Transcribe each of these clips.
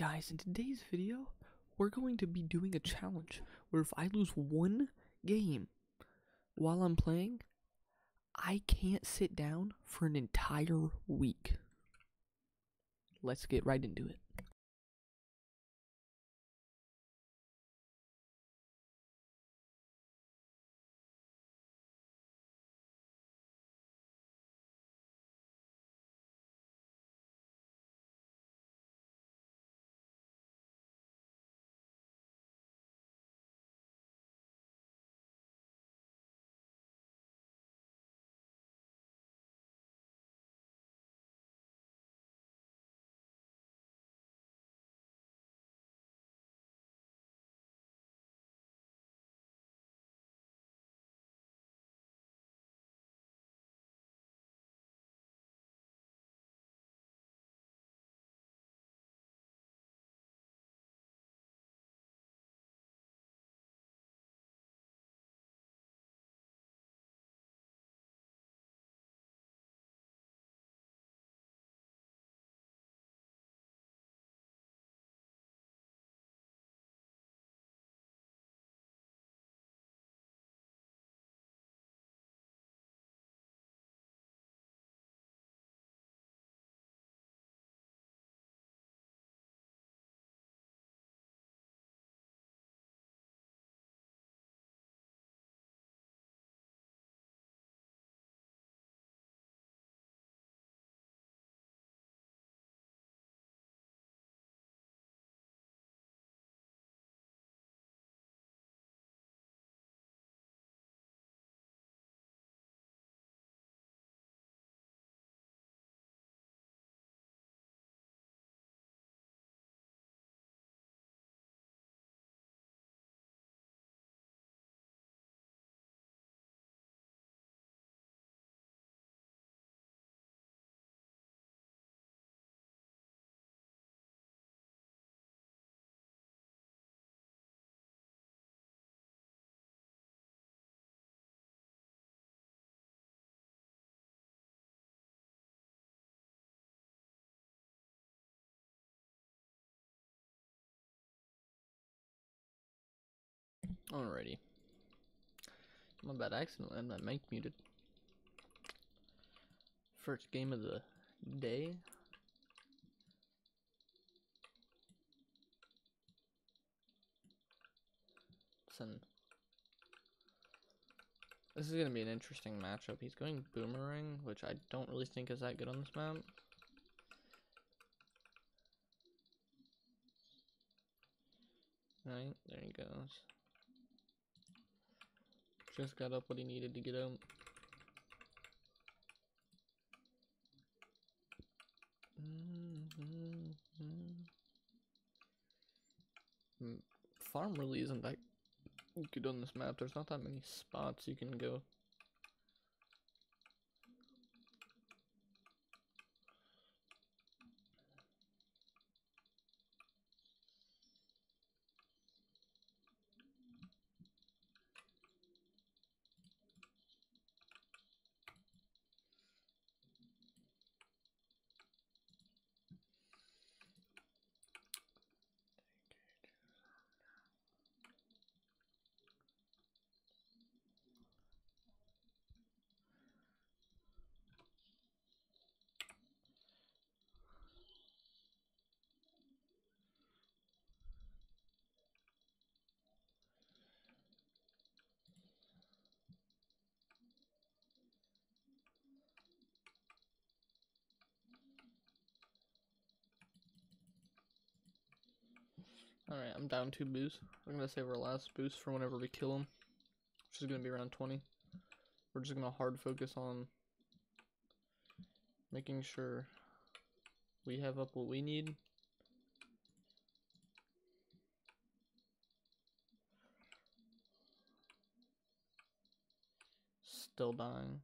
guys, in today's video, we're going to be doing a challenge where if I lose one game while I'm playing, I can't sit down for an entire week. Let's get right into it. Alrighty. My bad accident and my mic muted. First game of the day. Listen. This is gonna be an interesting matchup. He's going boomerang, which I don't really think is that good on this map. Right, there he goes. Just got up what he needed to get out. Mm-hmm. Mm, farm really isn't that good on this map. There's not that many spots you can go. Alright, I'm down two boosts. I'm gonna save our last boost for whenever we kill him. Which is gonna be around 20. We're just gonna hard focus on making sure we have up what we need. Still dying.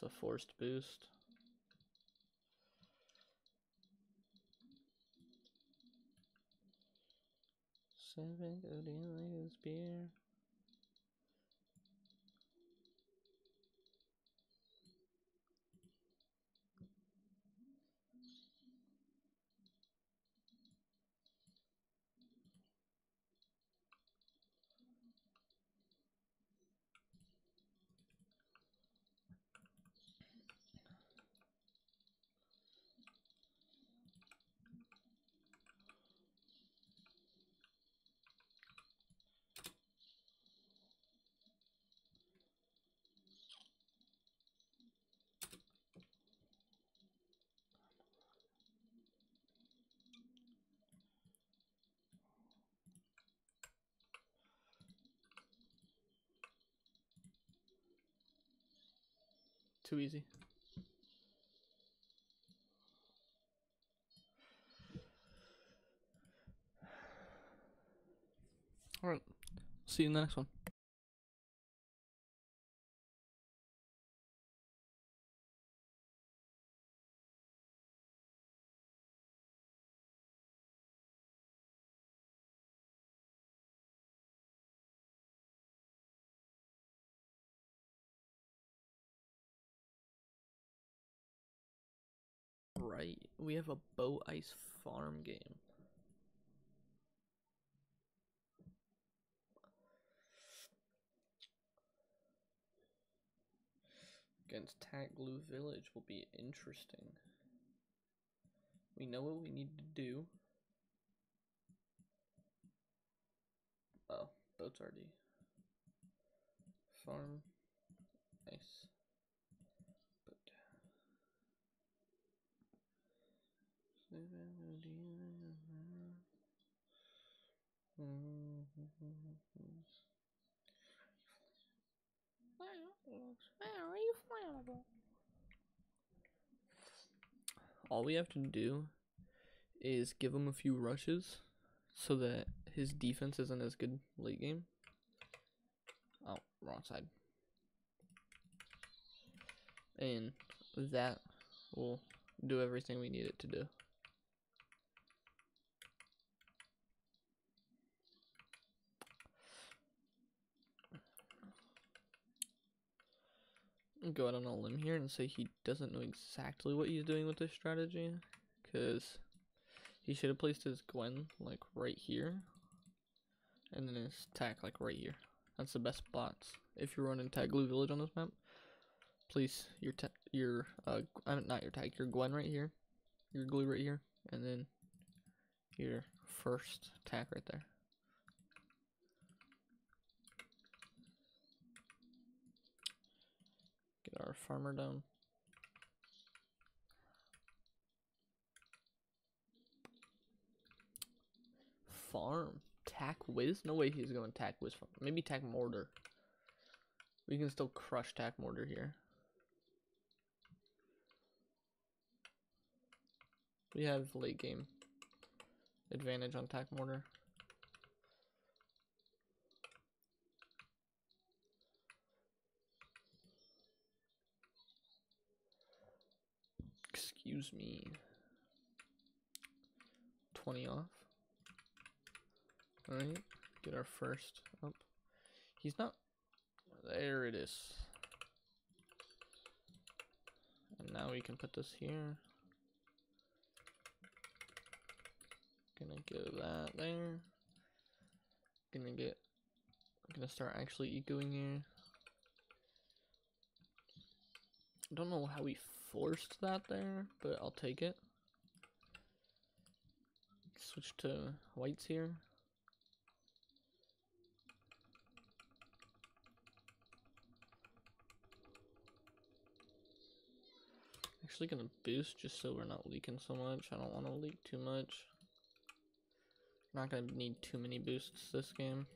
It's a forced boost. Seven, go down too easy. Alright. See you in the next one. Right, we have a boat ice farm game. Against Tack Glue Village will be interesting. We know what we need to do. Oh, boat's already. Farm. Nice. All we have to do is give him a few rushes so that his defense isn't as good late game. Oh, wrong side. And that will do everything we need it to do. Go out on a limb here and say he doesn't know exactly what he's doing with this strategy. Because he should have placed his Gwen like right here. And then his tack like right here. That's the best spots. If you're running Tack Glue Village on this map, place your your uh I not your tack, your Gwen right here, your glue right here, and then your first tack right there. Get our farmer down. Farm. Tack whiz? No way he's going tack whiz. farm. Maybe tack mortar. We can still crush tack mortar here. We have late game advantage on tack mortar. Excuse me. 20 off. Alright, get our first up. He's not. There it is. And now we can put this here. Gonna get that there. Gonna get. Gonna start actually ecoing here. I don't know how we forced that there, but I'll take it. Switch to whites here. Actually gonna boost just so we're not leaking so much. I don't want to leak too much. Not gonna need too many boosts this game.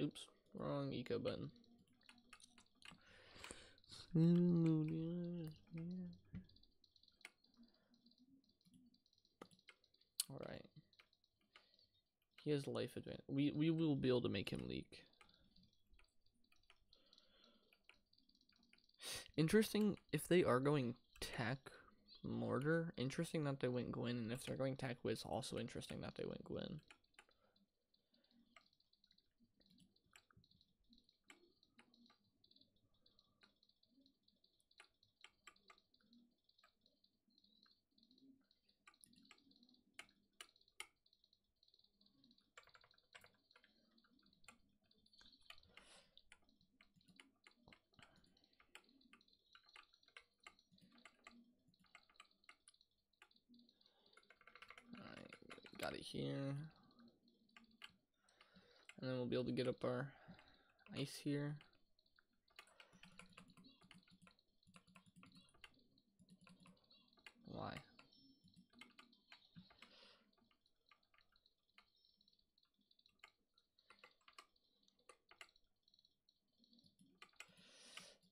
Oops, wrong eco button. Alright. He has life advantage. We we will be able to make him leak. Interesting if they are going tack mortar. Interesting that they went Gwen, and if they're going tack whiz, also interesting that they went Gwen. here. And then we'll be able to get up our ice here. Why?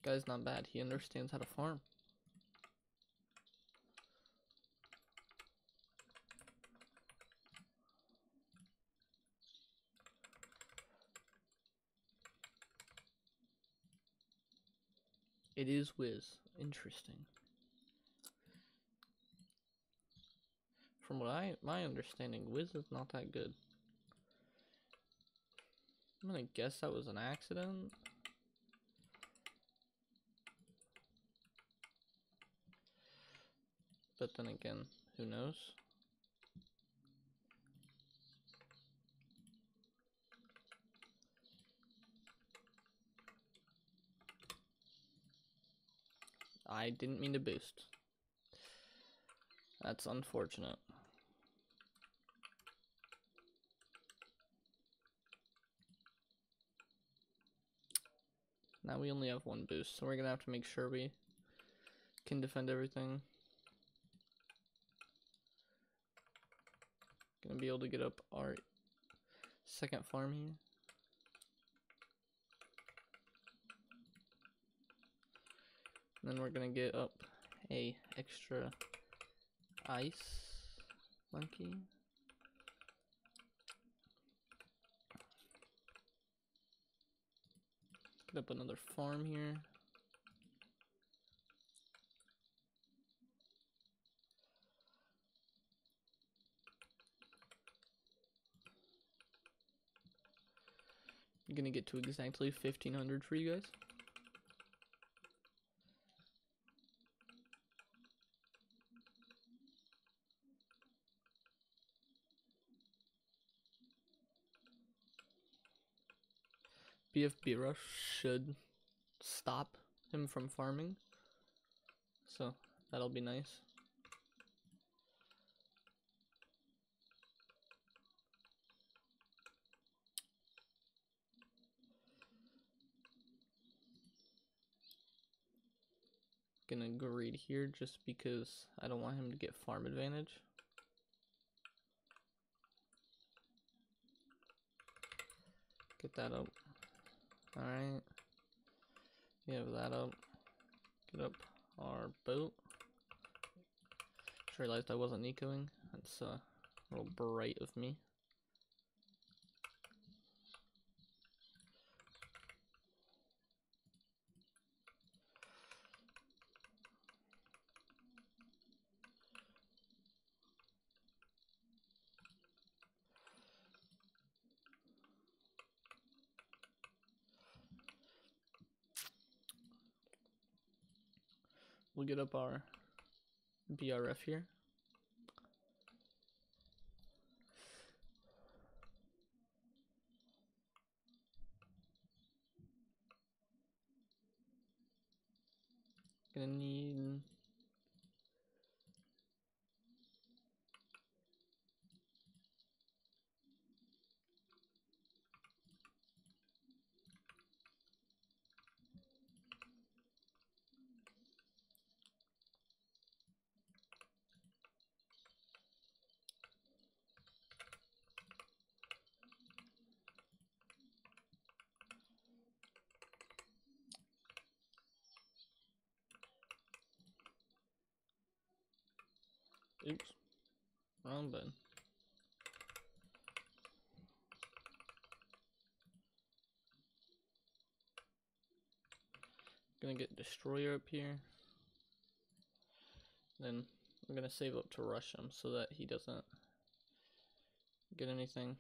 Guy's not bad. He understands how to farm. It is Wiz. Interesting. From what I my understanding, Wiz is not that good. I'm gonna guess that was an accident. But then again, who knows? I didn't mean to boost. That's unfortunate. Now we only have one boost, so we're gonna have to make sure we can defend everything. Gonna be able to get up our second farm here. Then we're gonna get up a extra ice monkey. Get up another farm here. I'm gonna get to exactly 1500 for you guys. BFB rush should stop him from farming. So that'll be nice. Gonna greed here just because I don't want him to get farm advantage. Get that up. Alright. Give that up. Get up our boat. Just realized I wasn't Nicoing. That's uh, a little bright of me. We'll get up our BRF here. Gonna need Oops. Wrong button. Gonna get destroyer up here. Then I'm gonna save up to rush him so that he doesn't get anything.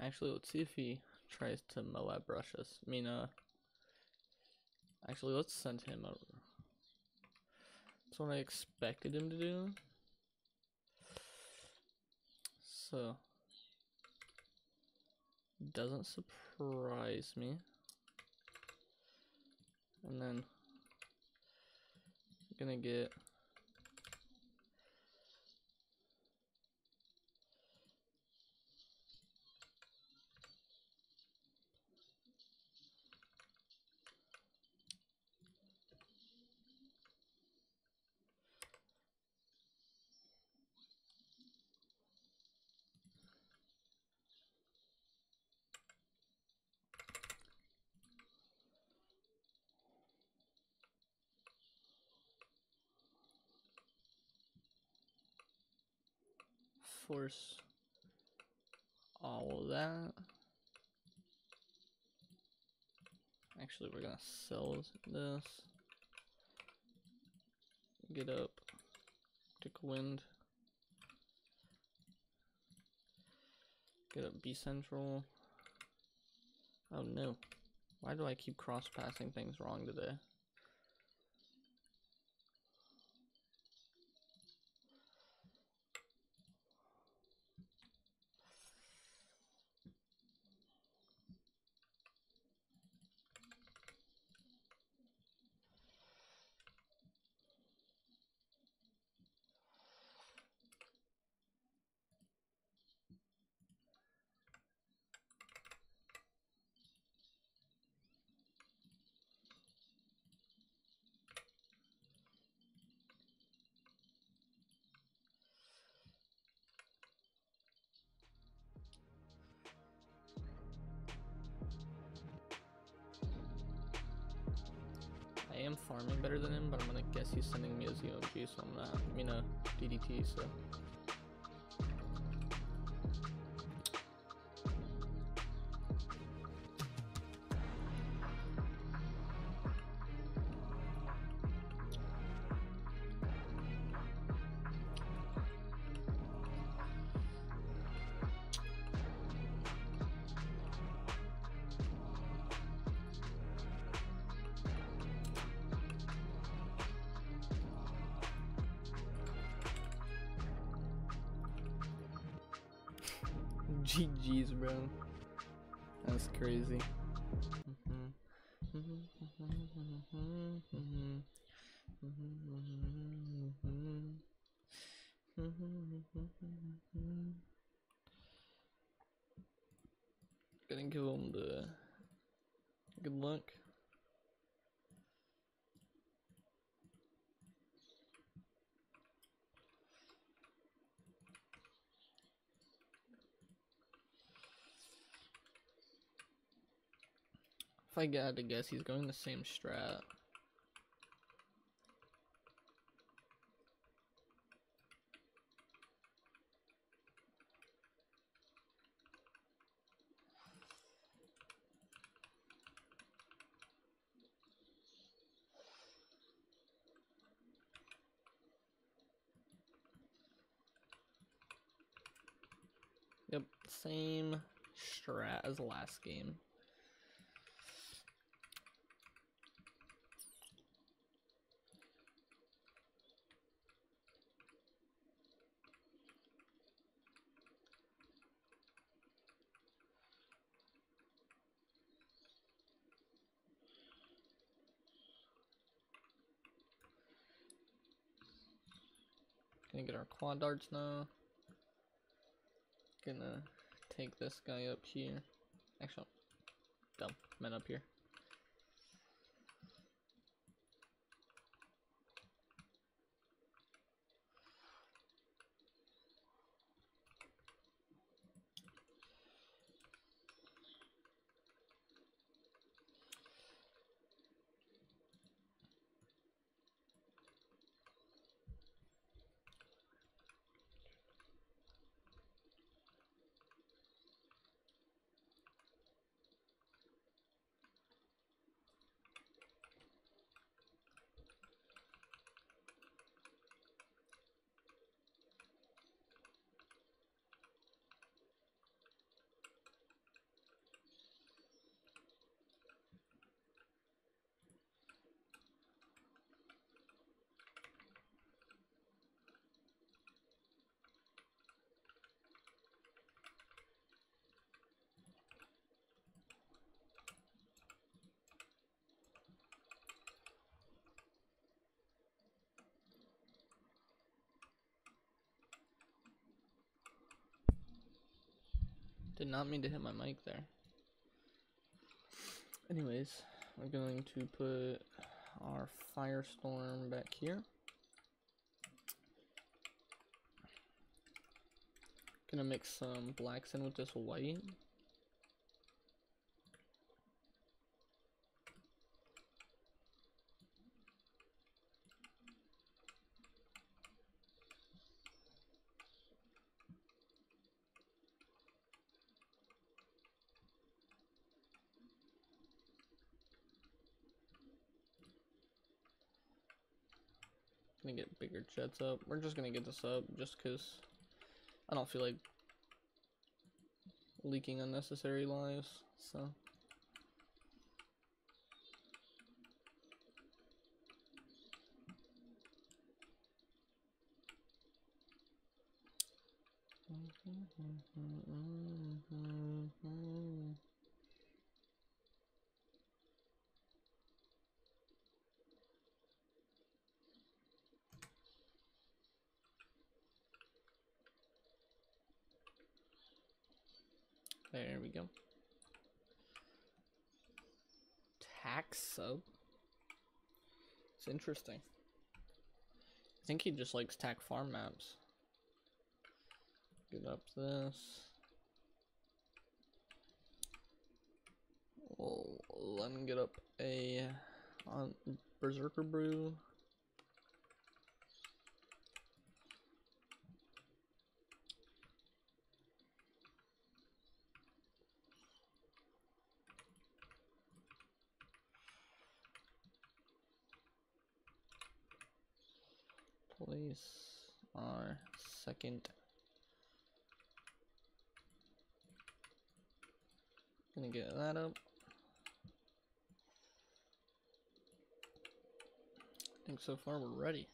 Actually, let's see if he tries to Moab brush us. I mean, uh, actually, let's send him over. That's what I expected him to do. So, doesn't surprise me. And then, gonna get reinforce all that. Actually, we're gonna sell this. Get up. Take wind. Get up B central. Oh no. Why do I keep cross passing things wrong today? Am farming better than him, but I'm gonna guess he's sending me a ZOMG, so I'm not. I mean a DDT, so. GG's, bro. That's crazy. Gonna give him the good luck. If I got to guess, he's going the same strat. Yep, same strat as last game. Get our quad darts now. Gonna take this guy up here. Actually, dumb. Men up here. Did not mean to hit my mic there. Anyways, we're going to put our firestorm back here. Gonna mix some blacks in with this white. Gonna get bigger jets up. We're just gonna get this up just because I don't feel like leaking unnecessary lives. So. There we go. Tax sub. It's interesting. I think he just likes tack farm maps. Get up this. We'll let him get up a uh, on Berserker Brew. Place our second Gonna get that up. I think so far we're ready.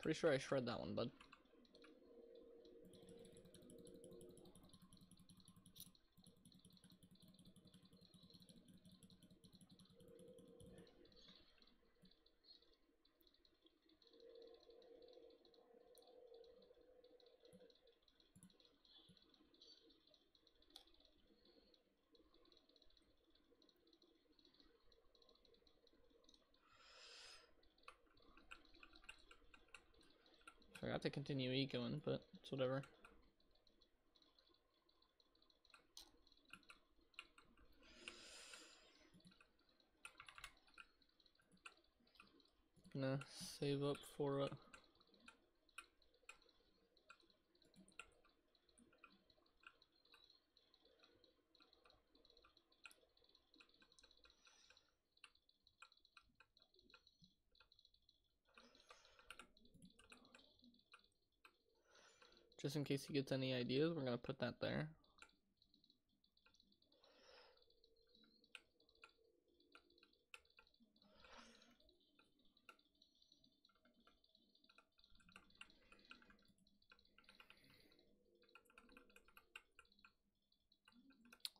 Pretty sure I shred that one, bud. To continue ecoing, but it's whatever. Gonna save up for a Just in case he gets any ideas, we're gonna put that there.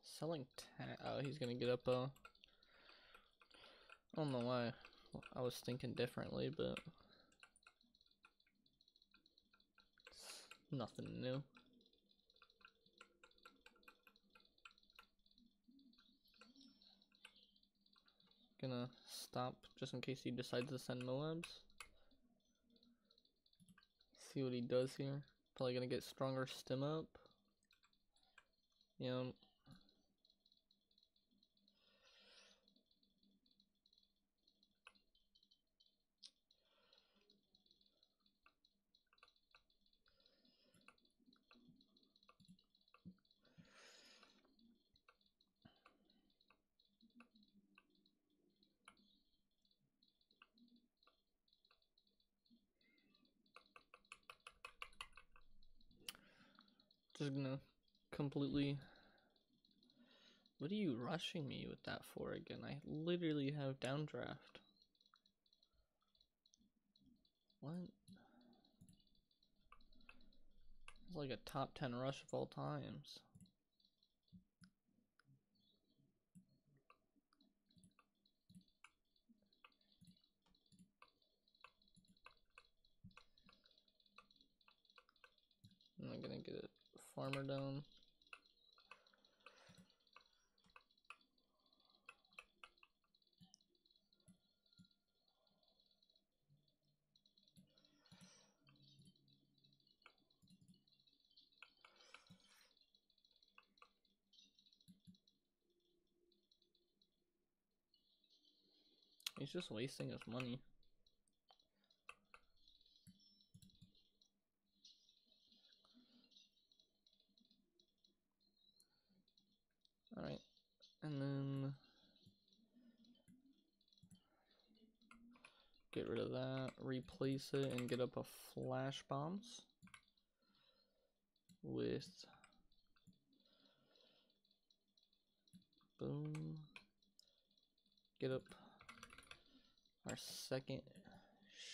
Selling ta- oh, he's gonna get up a. I don't know why I was thinking differently, but Nothing new. Gonna stop just in case he decides to send Moabs. See what he does here. Probably gonna get stronger stim up. Yeah. Gonna completely. What are you rushing me with that for again? I literally have downdraft. What? It's like a top 10 rush of all times. I'm not gonna get a farmer down? He's just wasting his money. Alright, and then get rid of that, replace it, and get up a flash bombs with boom. Get up our second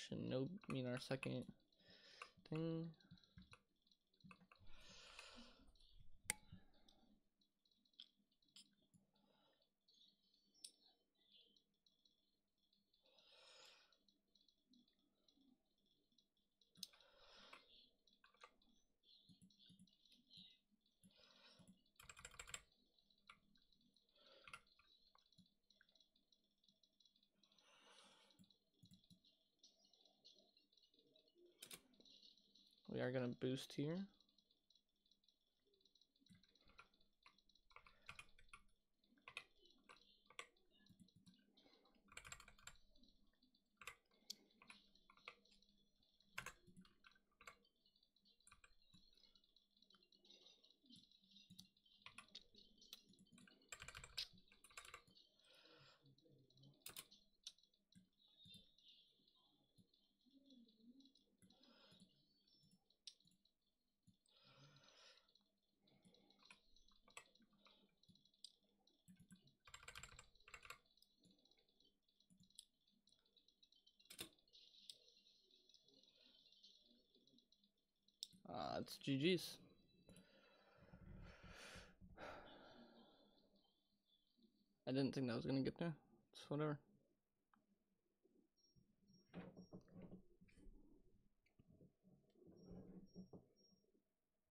shinobi, I mean our second thing. Are going to boost here. It's GG's. I didn't think that was gonna get there. It's whatever.